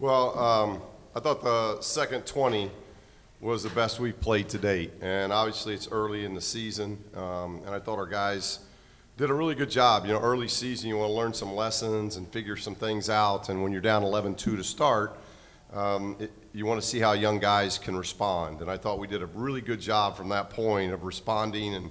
Well, um, I thought the second 20 was the best we've played to date. And obviously, it's early in the season. Um, and I thought our guys did a really good job. You know, early season, you want to learn some lessons and figure some things out. And when you're down 11 2 to start, um, it, you want to see how young guys can respond. And I thought we did a really good job from that point of responding and,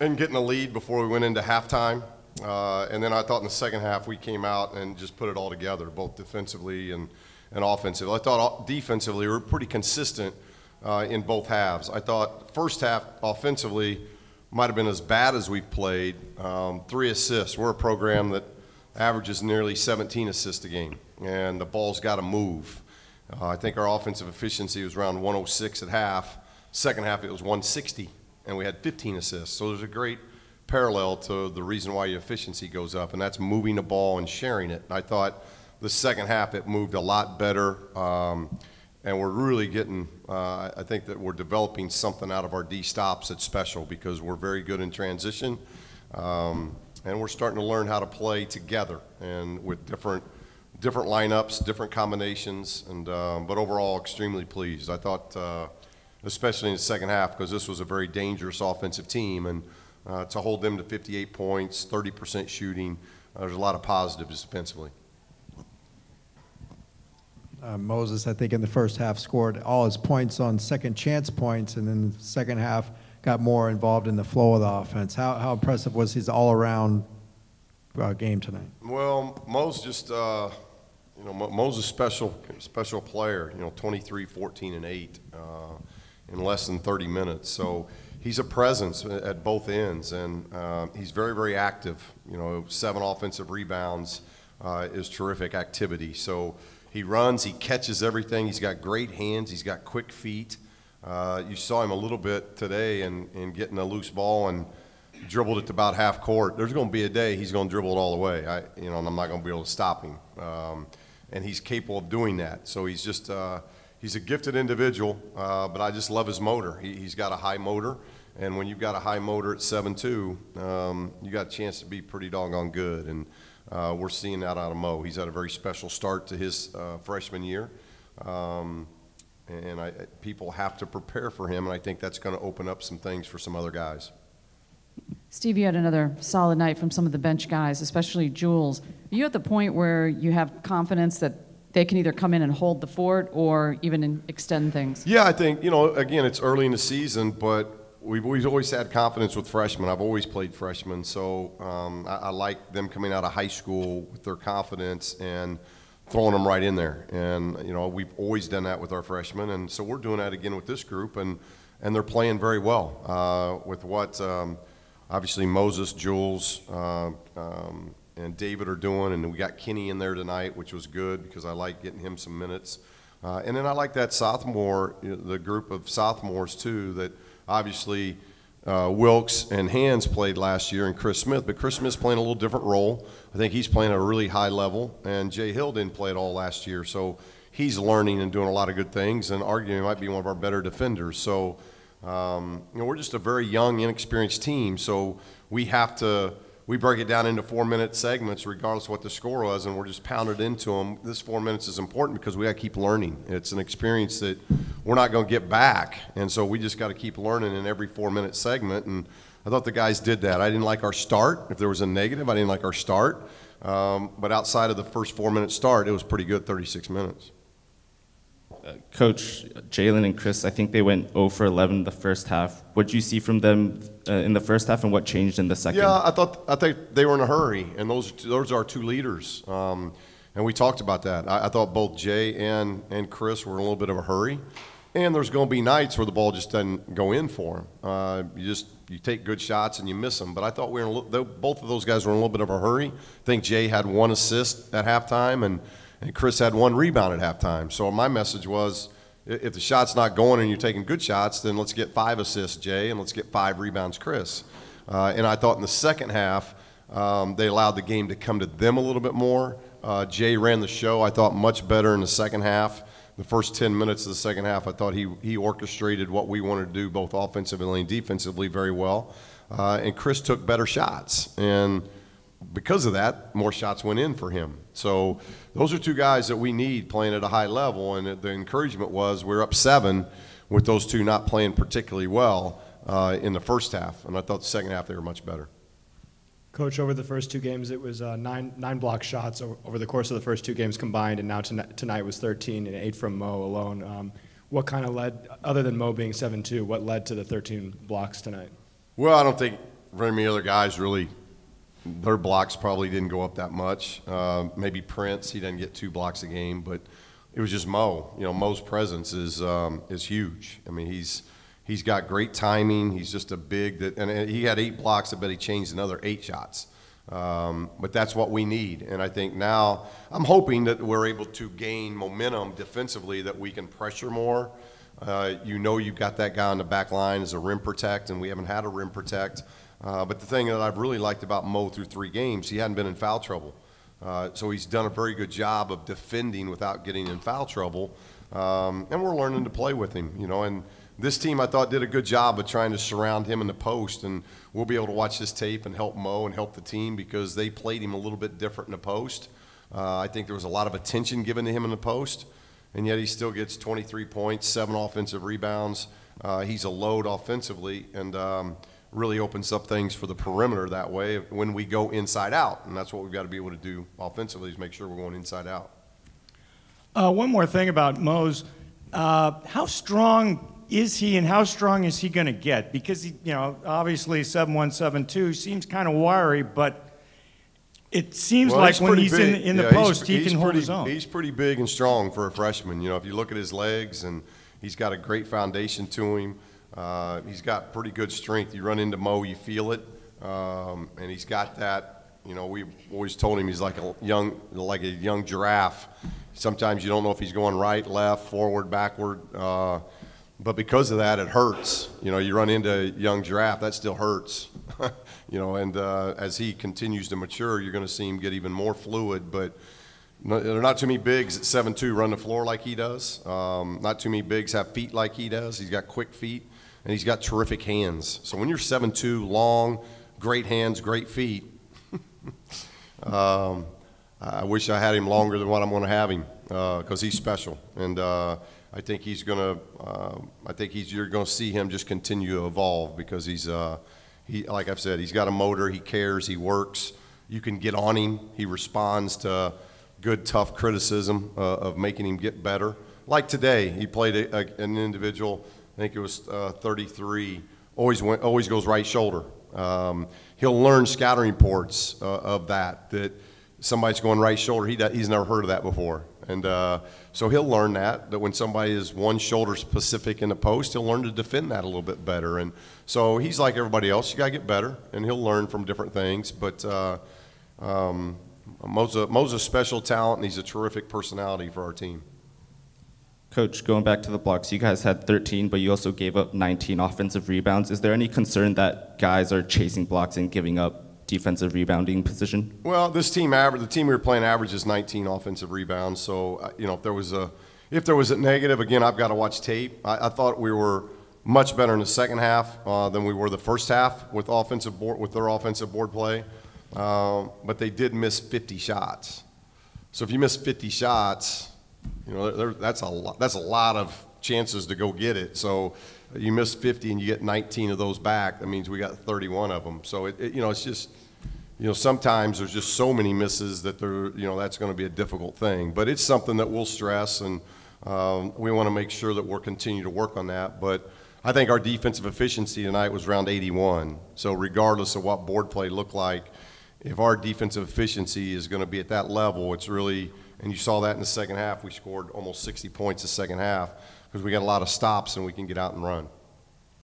and getting a lead before we went into halftime. Uh, and then I thought in the second half we came out and just put it all together, both defensively and, and offensively. I thought defensively we were pretty consistent uh, in both halves. I thought first half offensively might have been as bad as we've played. Um, three assists. We're a program that averages nearly 17 assists a game, and the ball's got to move. Uh, I think our offensive efficiency was around 106 at half. Second half it was 160, and we had 15 assists. So there's a great parallel to the reason why your efficiency goes up, and that's moving the ball and sharing it. And I thought the second half it moved a lot better, um, and we're really getting. Uh, I think that we're developing something out of our D stops that's special because we're very good in transition, um, and we're starting to learn how to play together and with different different lineups, different combinations, and um, but overall extremely pleased. I thought. Uh, especially in the second half, because this was a very dangerous offensive team, and uh, to hold them to 58 points, 30% shooting. Uh, there's a lot of positives defensively. Uh, Moses, I think in the first half scored all his points on second chance points, and then the second half got more involved in the flow of the offense. How, how impressive was his all-around uh, game tonight? Well, Moses just, uh, you know, Mo's a special, special player. You know, 23, 14, and 8 uh, in less than 30 minutes. So he's a presence at both ends, and uh, he's very, very active. You know, seven offensive rebounds uh, is terrific activity. So he runs, he catches everything. He's got great hands. He's got quick feet. Uh, you saw him a little bit today in, in getting a loose ball and dribbled it to about half court. There's going to be a day he's going to dribble it all the way. I, you know, and I'm not going to be able to stop him. Um, and he's capable of doing that. So he's just uh, he's a gifted individual, uh, but I just love his motor. He, has got a high motor, and when you've got a high motor at 7.2, um, you got a chance to be pretty doggone good. And uh, we're seeing that out of Mo. He's had a very special start to his uh, freshman year. Um, and I, people have to prepare for him, and I think that's going to open up some things for some other guys. Steve, you had another solid night from some of the bench guys, especially Jules. Are you at the point where you have confidence that they can either come in and hold the fort or even extend things? Yeah, I think, you know, again, it's early in the season, but we've always, always had confidence with freshmen. I've always played freshmen, so um, I, I, like them coming out of high school with their confidence and throwing them right in there. And, you know, we've always done that with our freshmen, and so we're doing that again with this group, and, and they're playing very well uh, with what um, obviously Moses, Jules, uh, um, and David are doing, and we got Kenny in there tonight, which was good because I like getting him some minutes. Uh, and then I like that sophomore, you know, the group of sophomores too, that obviously uh, Wilkes and Hands played last year, and Chris Smith, but Chris Smith's playing a little different role. I think he's playing at a really high level, and Jay Hill didn't play at all last year, so he's learning and doing a lot of good things, and arguably might be one of our better defenders. So, um, you know, we're just a very young, inexperienced team, so we have to we break it down into four minute segments regardless of what the score was and we're just pounded into them this four minutes is important because we got to keep learning. It's an experience that we're not going to get back and so we just got to keep learning in every four minute segment and i thought the guys did that. I didn't like our start. If there was a negative i didn't like our start. Um, but outside of the first four minute start it was pretty good 36 minutes Coach Jaylen and Chris, I think they went 0 for 11 the first half. What did you see from them uh, in the first half, and what changed in the second? Yeah, I thought I think they were in a hurry, and those those are two leaders, um, and we talked about that. I, I, thought both Jay and and Chris were in a little bit of a hurry, and there's going to be nights where the ball just doesn't go in for them. Uh, you just you take good shots and you miss them. But I thought we were in a, both of those guys were in a little bit of a hurry. I think Jay had one assist at halftime, and and Chris had one rebound at halftime. So my message was, if the shot's not going and you're taking good shots, then let's get five assists, Jay, and let's get five rebounds, Chris. Uh, and I thought in the second half, um, they allowed the game to come to them a little bit more. Uh, Jay ran the show, I thought, much better in the second half. The first 10 minutes of the second half, I thought he, he orchestrated what we wanted to do, both offensively and defensively, very well. Uh, and Chris took better shots. And because of that, more shots went in for him. So those are two guys that we need playing at a high level. And the encouragement was we're up seven with those two not playing particularly well uh, in the first half. And I thought the second half they were much better. Coach, over the first two games, it was uh, nine, nine block shots over, over the course of the first two games combined, and now tonight, tonight was 13 and eight from Mo alone. Um, what kind of led, other than Mo being 7-2, what led to the 13 blocks tonight? Well, I don't think very many other guys really. Their blocks probably didn't go up that much. Uh, maybe Prince, he didn't get two blocks a game, but it was just Mo. You know, Mo's presence is um, is huge. I mean, he's he's got great timing. He's just a big that, and he had eight blocks. I bet he changed another eight shots. Um, but that's what we need, and I think now I'm hoping that we're able to gain momentum defensively, that we can pressure more. Uh, you know, you've got that guy on the back line as a rim protect, and we haven't had a rim protect. Uh, but the thing that I've really liked about Mo through three games, he hadn't been in foul trouble. Uh, so he's done a very good job of defending without getting in foul trouble. Um, and we're learning to play with him, you know. And this team, I thought, did a good job of trying to surround him in the post. And we'll be able to watch this tape and help Mo and help the team because they played him a little bit different in the post. Uh, I think there was a lot of attention given to him in the post, and yet he still gets 23 points, seven offensive rebounds. Uh, he's a load offensively, and um, really opens up things for the perimeter that way when we go inside out. And that's what we've got to be able to do offensively is make sure we're going inside out. Uh, one more thing about Mose. Uh, how strong is he and how strong is he going to get? Because, he, you know, obviously 7172 seems kind of wiry, but it seems Well, like when he's big. in, in the Yeah, he's- post, he can hold pretty- his own. He's pretty big and strong for a freshman. You know, if you look at his legs and he's got a great foundation to him. Uh, he's got pretty good strength. You run into Mo, you feel it, um, and he's got that. You know, we always told him he's like a young, like a young giraffe. Sometimes you don't know if he's going right, left, forward, backward. Uh, but because of that, it hurts. You know, you run into a young giraffe, that still hurts. you know, and uh, as he continues to mature, you're going to see him get even more fluid. But no, there are not too many bigs at 7'2 run the floor like he does. Um, not too many bigs have feet like he does. He's got quick feet, and he's got terrific hands. So when you're seven two, long, great hands, great feet, um, I wish I had him longer than what I'm going to have him because he's special. And uh, I think he's going to. Uh, I think he's. You're going to see him just continue to evolve because he's. Uh, he, like I've said, he's got a motor. He cares. He works. You can get on him. He responds to good, tough criticism uh, of making him get better. Like today, he played a, a, an individual. I think it was uh, 33. Always went. Always goes right shoulder. Um, he'll learn scouting reports uh, of that. That somebody's going right shoulder. He he's never heard of that before. And uh, so he'll learn that, that when somebody is one shoulder specific in the post, he'll learn to defend that a little bit better. And so he's like everybody else. You got to get better, and he'll learn from different things. But uh, um, Mo's, a, Mo's a special talent, and he's a terrific personality for our team. Coach, going back to the blocks, you guys had 13, but you also gave up 19 offensive rebounds. Is there any concern that guys are chasing blocks and giving up defensive rebounding position? Well, this team average, the team we were playing averages 19 offensive rebounds. So, uh, you know, if there was a, if there was a negative, again, I've got to watch tape. I, I thought we were much better in the second half uh, than we were the first half with offensive board, with their offensive board play. Um, but they did miss 50 shots. So if you miss 50 shots, you know, there, that's a lot, that's a lot of chances to go get it. So you miss 50 and you get 19 of those back. That means we got 31 of them. So it, it you know, it's just, you know, sometimes there's just so many misses that there, you know, that's going to be a difficult thing. But it's something that we'll stress, and um, we want to make sure that we're continuing to work on that. But I think our defensive efficiency tonight was around 81. So regardless of what board play looked like, if our defensive efficiency is going to be at that level, it's really, and you saw that in the second half, we scored almost 60 points the second half because we got a lot of stops and we can get out and run.